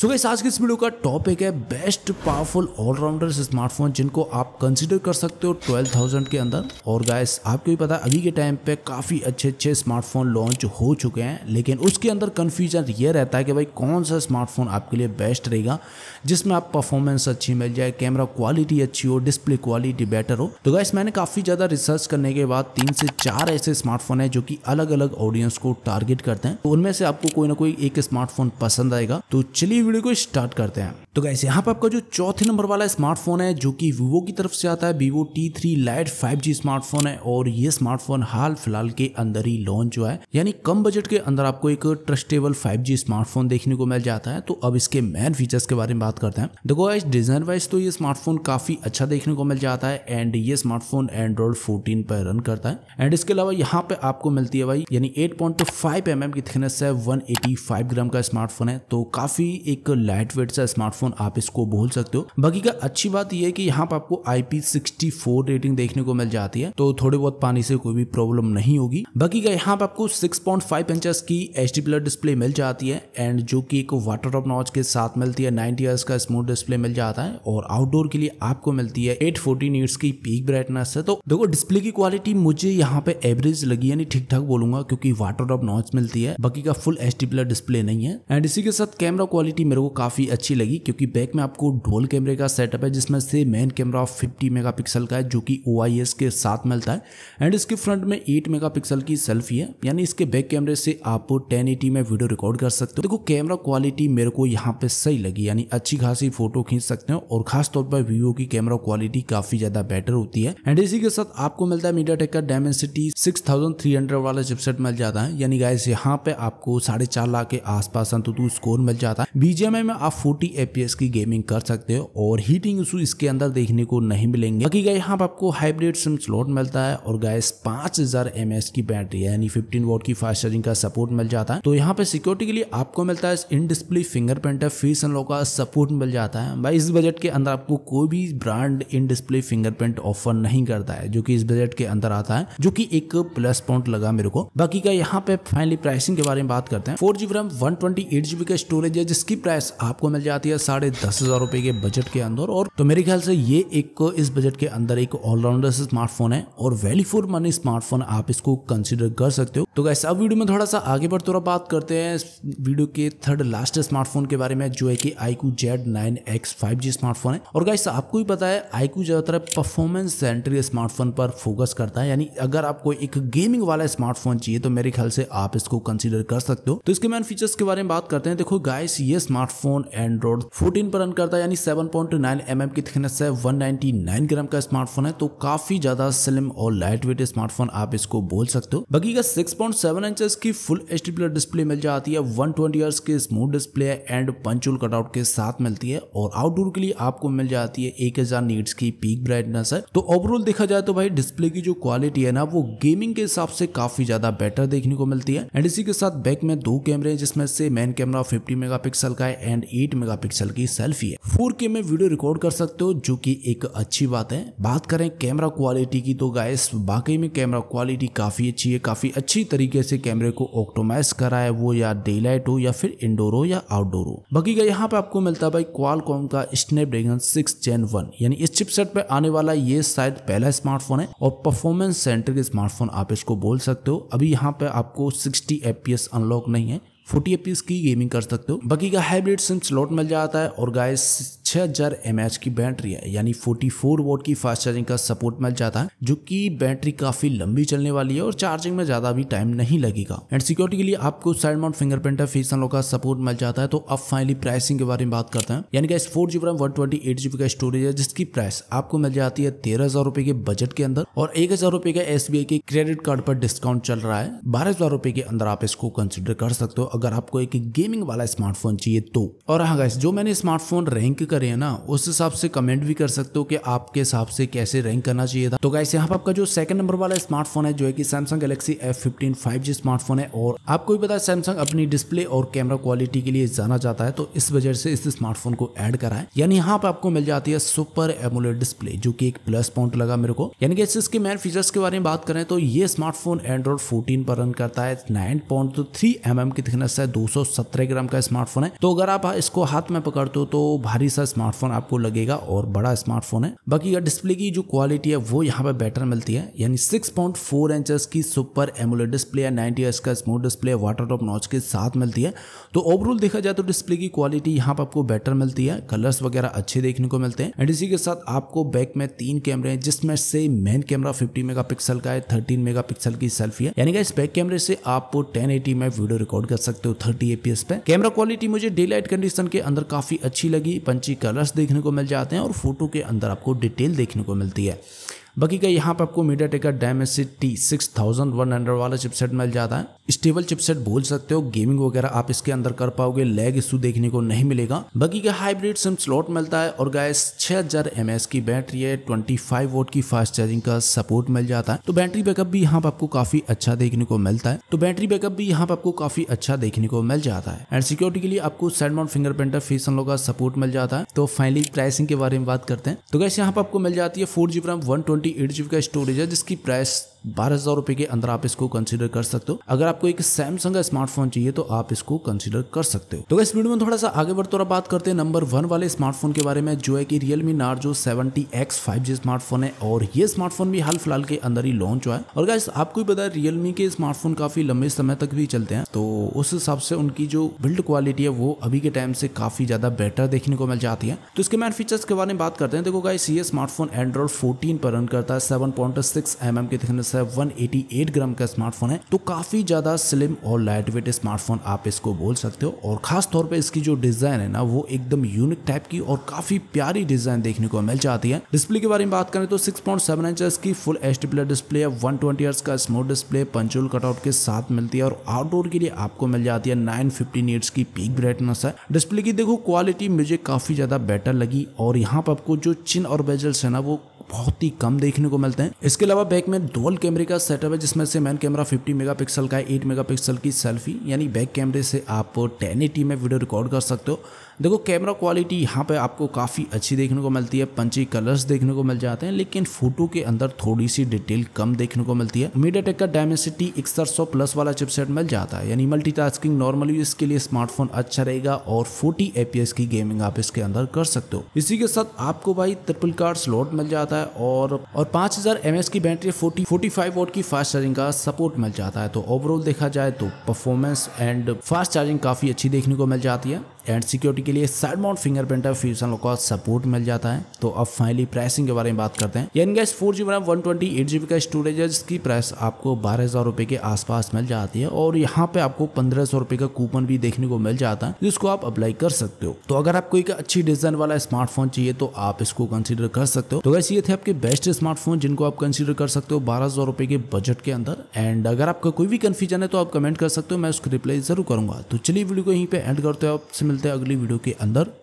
सो so आज की इस वीडियो का टॉपिक है बेस्ट पावरफुल ऑलराउंडर स्मार्टफ़ोन जिनको आप कंसिडर कर सकते हो ट्वेल्व थाउज़ेंड के अंदर। और गाइस आपको भी पता है, अभी के टाइम पे काफ़ी अच्छे अच्छे स्मार्टफ़ोन लॉन्च हो चुके हैं, लेकिन उसके अंदर कन्फ्यूज़न ये रहता है कि भाई कौन सा स्मार्टफ़ोन आपके लिए बेस्ट रहेगा, जिसमें आप परफॉर्मेंस अच्छी मिल जाए कैमरा क्वालिटी अच्छी हो डिस्प्ले क्वालिटी बेटर हो। तो गाइस मैंने काफ़ी ज़्यादा रिसर्च करने के बाद तीन से चार ऐसे स्मार्टफ़ोन है जो कि अलग अलग ऑडियंस को टारगेट करते हैं। तो उनमें से आपको कोई ना कोई एक स्मार्टफ़ोन पसंद आएगा। तो चलिए वीडियो को स्टार्ट करते हैं। तो गैस यहाँ पे आपका जो चौथे नंबर वाला स्मार्टफ़ोन है, जो कि वीवो की तरफ़ से आता है Vivo T three Lite five smartphone है, और ये स्मार्टफ़ोन हाल फ़िलहाल के अंदर ही लॉन्च हुआ है। यानी कम बजट के अंदर आपको एक ट्रस्टेबल फाइव जी स्मार्टफ़ोन देखने को मिल जाता है। तो अब इसके मेन फीचर्स के बारे में बात करते हैं। देखो गाइस डिज़ाइन वाइज तो ये स्मार्टफ़ोन काफ़ी अच्छा देखने को मिल जाता है एंड ये स्मार्टफ़ोन एंड्रॉइड फोर्टीन पर रन करता है। एंड इसके अलावा यहाँ पे आपको मिलती है भाई, यानी eight point five M M की थिकनेस है वन एटी फाइव ग्राम का स्मार्टफ़ोन है। तो काफ़ी एक लाइट वेट सा स्मार्टफ़ोन आप इसको बोल सकते हो। बाकी का अच्छी बात यह है कि यहाँ पर आपको आई सिक्सटी फोर रेटिंग देखने को मिल जाती है तो थोड़े बहुत पानी से कोई भी प्रॉब्लम नहीं होगी। बाकी का यहाँ पर आपको सिक्स पॉइंट फाइव की एच डी डिस्प्ले मिल जाती है एंड जो कि एक वाटर ड्रॉप नॉच के साथ मिलती है नाइनटी ईयर्स का स्मूथ डिस्प्ले मिल जाता है, और आउटडोर के लिए आपको मिलती है एट फोर्टीन की पीक ब्राइटनेस है। तो देखो डिस्प्ले की क्वालिटी मुझे यहाँ पे एवरेज लगी यानी ठीक ठाक बोलूँगा, क्योंकि वाटर ड्रॉप नॉच मिलती है, बाकी का फुल एच डी डिस्प्ले नहीं है। एंड इसी के साथ कैमरा क्वालिटी मेरे को काफ़ी अच्छी लगी क्योंकि बैक में आपको ढोल कैमरे का सेटअप है, जिसमें से मेन कैमरा 50 मेगापिक्सल का है, जो कि ओआईएस के साथ मिलता है। एंड इसके फ्रंट में 8 मेगापिक्सल की सेल्फी है। यानी इसके बैक कैमरे से आप 1080 में वीडियो रिकॉर्ड कर सकते हो। देखो कैमरा क्वालिटी मेरे को यहाँ पे सही लगी। यानी अच्छी खासी फ़ोटो खींच सकते हो। और खास तौर पर वीवो की कैमरा क्वालिटी काफ़ी ज़्यादा बेटर होती है। एंड इसी के साथ आपको मिलता है मीडिया का डायमेंसिटी सिक्स वाला चिपसेट मिल जाता है। यानी गाइस यहाँ पे आपको साढ़े लाख के आसपास अंतु स्कोर मिल जाता है। बीजेएमआई में आप फोर्टी एपीएस की गेमिंग कर सकते हो और हीटिंग इशू इसके अंदर देखने को नहीं मिलेंगे। बाकी गाय यहाँ पर आपको हाइब्रिड सिम स्लॉट मिलता है और गैस पाँच हज़ार एम की बैटरी यानी फिफ्टीन वोट की फास्ट चार्जिंग का सपोर्ट मिल जाता है। तो यहाँ पे सिक्योरिटी के लिए आपको मिलता है इन डिस्प्ले फिंगरप्रिंट है फेस अनलॉक का सपोर्ट मिल जाता है। भाई, इस बजट के अंदर आपको कोई भी brand in display fingerprint offer नहीं करता है, जो कि इस बजट के अंदर आता है, जो कि एक प्लस पॉइंट लगा मेरे को। बाकी का यहाँ पे फाइनली प्राइसिंग के बारे में बात करते हैं। Four GB RAM one twenty eight GB का स्टोरेज है, जिसकी प्राइस आपको मिल जाती है साढ़े दस हज़ार रुपए के बजट के अंदर। और तो मेरे ख्याल से ये एक, इस बजट के अंदर एक ऑलराउंडर स्मार्टफ़ोन है। और वैल्यू फॉर मनी स्मार्टफ़ोन आप इसको कंसिडर कर सकते हो। तो गैस अब वीडियो में थोड़ा सा आगे बढ़ थोड़ा बात करते हैं। वीडियो के थर्ड लास्ट स्मार्टफ़ोन के बारे में, जो है कि iQOO Z nine X five G smartphone है। और गैस आपको भी पता है आईकू ज़्यादातर परफॉर्मेंस सेंट्री स्मार्टफ़ोन पर फोकस करता है। यानी अगर आपको एक गेमिंग वाला स्मार्टफ़ोन चाहिए तो मेरे ख्याल से आप इसको कंसिडर कर सकते हो। तो इसके मेन फीचर्स के बारे में बात करते हैं। देखो गाइस ये स्मार्टफ़ोन एंड्रॉइड 14 पर रन करता है, यानी 7.9 एमएम की थिकनेस है 199 ग्राम का स्मार्टफ़ोन है तो काफ़ी ज़्यादा स्लिम और लाइट वेट स्मार्टफ़ोन आप इसको बोल सकते हो। बाकी का 6.7 इंचेस की फुल एच डिस्प्ले मिल जाती है 120 ट्वेंटी की स्मूथ डिस्प्ले है एंड पंचुल कटआउट के साथ मिलती है और आउटडोर के लिए आपको मिल जाती है एक हज़ार नीट्स की पीक ब्राइटनेस है। तो ओवरऑल देखा जाए तो भाई डिस्प्ले की जो क्वालिटी है ना, वो गेमिंग के हिसाब से काफ़ी ज़्यादा बेटर देखने को मिलती है। एंड इसी के साथ बैक में दो कैमरे जिसमें से मेन कैमरा 50 मेगापिक्सल का है एंड 8 मेगापिक्सल की सेल्फी है। फोर के में वीडियो रिकॉर्ड कर सकते हो, जो कि एक अच्छी बात है। बात करें कैमरा क्वालिटी की तो गाइस वाकई में कैमरा क्वालिटी काफ़ी अच्छी है, काफ़ी अच्छी तरीके से कैमरे को ऑक्टोमाइज करा है, वो या डे लाइट हो या फिर इंडोर हो या आउटडोर हो। बाकी का यहाँ पे आपको मिलता है भाई क्वालकॉम का स्नैपड्रैगन सिक्स जेन वन यानी इस चिपसेट पे आने वाला ये शायद पहला स्मार्टफ़ोन है, और परफॉर्मेंस सेंटर के स्मार्टफ़ोन आप इसको बोल सकते हो। अभी यहाँ पे आपको सिक्सटी एफ़ अनलॉक नहीं है फोर्टी एपीएस की गेमिंग कर सकते हो। बाकी का हाइब्रिड सिम स्लॉट मिल जाता है और गाइस छह हज़ार एम की बैटरी है, यानी 44 वोट की फास्ट चार्जिंग का सपोर्ट मिल जाता है, जो कि बैटरी काफ़ी लंबी चलने वाली है और चार्जिंग में ज़्यादा भी टाइम नहीं लगेगा। एंड सिक्योरिटी के लिए आपको साइड माउंट फिंगरप्रिंट फेस का सपोर्ट मिल जाता है। तो अब फाइनली प्राइसिंग के बारे में बात करते हैं। यानी guys four GB RAM one twenty eight GB का स्टोरेज है, जिसकी प्राइस आपको मिल जाती है तेरह हज़ार रुपए के बजट के अंदर और एक हज़ार का एस के क्रेडिट कार्ड पर डिस्काउंट चल रहा है। बारह हज़ार के अंदर आप इसको कंसिडर कर सकते हो। अगर आपको एक गेमिंग वाला स्मार्टफ़ोन चाहिए तो। और हाँ गाइस जो मैंने स्मार्टफ़ोन रैंक करे है ना, उस हिसाब से कमेंट भी कर सकते हो कि आपके हिसाब से कैसे रैंक करना चाहिए था। तो गाइस यहाँ पर आपका जो सेकंड नंबर वाला स्मार्टफ़ोन है, जो है कि Samsung Galaxy F fifteen smartphone है, और आपको भी पता है सैमसंग अपनी डिस्प्ले और कैमरा क्वालिटी के लिए जाना जाता है तो इस वजह से इस स्मार्टफ़ोन को एड करा यानी यहाँ पे आपको मिल जाती है सुपर एमोलेड डिस्प्ले जो कि एक प्लस पॉइंट लगा मेरे को। यानी कि इसके मेन फीचर्स के बारे में बात करें तो ये स्मार्टफ़ोन एंड्रॉइड 14 पर रन करता है 9.3 एम की थिकनेस है 217 ग्राम का स्मार्टफ़ोन है। तो अगर आप इसको हाथ में पकड़ते हो तो भारी सा स्मार्टफ़ोन आपको लगेगा और बड़ा स्मार्टफ़ोन है। बाकी डिस्प्ले की जो क्वालिटी है, वो यहाँ पे बेटर मिलती है। यानी 6.4 इंचेस की सुपर एमुलेट डिस्प्ले है 90 एस का smooth display water drop notch के साथ मिलती है। तो ओवरऑल देखा जाए तो डिस्प्ले की क्वालिटी यहाँ पर आपको बेटर मिलती है। कलर्स वगैरह अच्छे देखने को मिलते हैं। एंड इसी के साथ आपको बैक में तीन कैमरे हैं, जिसमें से मेन कैमरा 50 मेगापिक्सल का है 13 मेगापिक्सल की सेल्फी है। यानी कि इस बैक कैमरे से आप 1080 में वीडियो रिकॉर्ड कर सकते हो 30 एपीएस पे। कैमरा क्वालिटी मुझे डे लाइट कंडीशन के अंदर काफ़ी अच्छी लगी। पंची कलर्स देखने को मिल जाते हैं और फ़ोटो के अंदर आपको डिटेल देखने को मिलती है। बाकी का यहाँ पर आपको मीडिया टेक का Dimensity six thousand one hundred वाला चिपसेट मिल जाता है। स्टेबल चिपसेट बोल सकते हो गेमिंग वगैरह आप इसके अंदर कर पाओगे लैग इशू देखने को नहीं मिलेगा। बाकी का हाइब्रिड सिम स्लॉट मिलता है और गैस छह हज़ार एम की बैटरी है ट्वेंटी फाइव वोट की फास्ट चार्जिंग का सपोर्ट मिल जाता है। तो बैटरी बैकअप भी यहाँ पर आपको काफ़ी अच्छा देखने को मिलता है। तो बैटरी बैकअप भी यहाँ पर आपको काफ़ी अच्छा देखने को मिल जाता है। एंड सिक्योरिटी के लिए आपको side mount fingerprint face unlock का सपोर्ट मिल जाता है। तो फाइनली प्राइसिंग के बारे में बात करते हैं। तो गैस यहाँ पर आपको मिल जाती है four GB RAM one twenty eight GB का स्टोरेज है जिसकी प्राइस बारह हज़ार रुपए के अंदर आप इसको कंसीडर कर सकते हो। अगर आपको एक सैमसंग का स्मार्टफ़ोन चाहिए तो आप इसको कंसीडर कर सकते हो। तो इस वीडियो में थोड़ा सा आगे बढ़ते और बात करते हैं नंबर वन वाले स्मार्टफ़ोन के बारे में, जो है कि Realme Narzo seventy X five G smartphone है और ये स्मार्टफ़ोन भी हाल फ़िलहाल के अंदर ही लॉन्च हुआ है। और गाइस आपको भी पता है रियलमी के स्मार्टफ़ोन काफ़ी लंबे समय तक भी चलते हैं तो उस हिसाब से उनकी जो बिल्ड क्वालिटी है, वो अभी के टाइम से काफ़ी ज़्यादा बेटर देखने को मिल जाती है। तो इसके मैन फीचर्स के बारे में बात करते हैं। देखो गाइस ये स्मार्टफ़ोन एंड्रॉइड फोर्टीन पर रन करता है seven point six M M की थिकनेस है वन एटी 8 ग्राम का स्मार्टफ़ोन है तो काफ़ी ज़्यादा स्लिम और लाइट वेट स्मार्टफ़ोन आप इसको बोल सकते हो। और खास तौर पे इसकी जो डिज़ाइन है ना, वो एकदम यूनिक टाइप की और काफ़ी प्यारी डिज़ाइन देखने को मिल जाती है। डिस्प्ले के बारे में बात करें तो 6.7 पॉइंट इंच की फुल एच डिस्प्ले है वन ट्वेंटी का smooth display punch hole cutout के साथ मिलती है और आउटडोर के लिए आपको मिल जाती है नाइन फिफ्टी की पीक ब्राइटनेस है। डिस्प्ले की देखो क्वालिटी मुझे काफ़ी ज़्यादा बेटर लगी और यहाँ पर आपको जो चिन और बेजल्स है ना, वो बहुत ही कम देखने को मिलते हैं। इसके अलावा बैक में डोल कैमरे का सेटअप है, जिसमें से मैन कैमरा 50 मेगापिक्सल का है 8 मेगापिक्सल की सेल्फी यानी बैक कैमरे से आप 1080 में वीडियो रिकॉर्ड कर सकते हो। देखो कैमरा क्वालिटी यहाँ पे आपको काफ़ी अच्छी देखने को मिलती है पंची कलर्स देखने को मिल जाते हैं, लेकिन फ़ोटो के अंदर थोड़ी सी डिटेल कम देखने को मिलती है। मीडिया टेक का डायमेसिटी इकसठ प्लस वाला चिपसेट मिल जाता है, यानी मल्टीटास्किंग नॉर्मल यूज़ के लिए स्मार्टफ़ोन अच्छा रहेगा और फोर्टी एपीएस की गेमिंग आप इसके अंदर कर सकते हो। इसी के साथ आपको भाई ट्रिपल कार्ड स्लॉट मिल जाता है और और 5000 हज़ार की battery forty forty five watt की फास्ट चार्जिंग का सपोर्ट मिल जाता है। तो ओवरऑल देखा जाए तो परफॉर्मेंस एंड फास्ट चार्जिंग काफ़ी अच्छी देखने को मिल जाती है। एंड सिक्योरिटी के लिए साइड माउंट फिंगरप्रिंट फ्यूजन का सपोर्ट मिल जाता है। तो अब फाइनली प्राइसिंग के बारे में बात करते हैं। यानी gas four GB RAM one twenty eight GB का स्टोरेज है जिसकी प्राइस आपको बारह हज़ार रुपए के आसपास मिल जाती है और यहाँ पे आपको पंद्रह सौ रुपए का कूपन भी देखने को मिल जाता है, जिसको आप अप्लाई कर सकते हो। तो अगर आपको एक अच्छी डिज़ाइन वाला स्मार्टफ़ोन चाहिए तो आप इसको कंसिडर कर सकते हो। तो वैसे ये थे आपके बेस्ट स्मार्टफ़ोन जिनको आप कंसिडर कर सकते हो बारह हज़ार रुपए के बजट के अंदर। एंड अगर आपका कोई भी कंफ्यूजन है तो आप कमेंट कर सकते हो, मैं उसको रिप्लाई ज़रूर करूँगा। तो चलिए वीडियो को यहीं पे एंड करते हो। आपसे मिलते हैं अगली वीडियो के अंदर।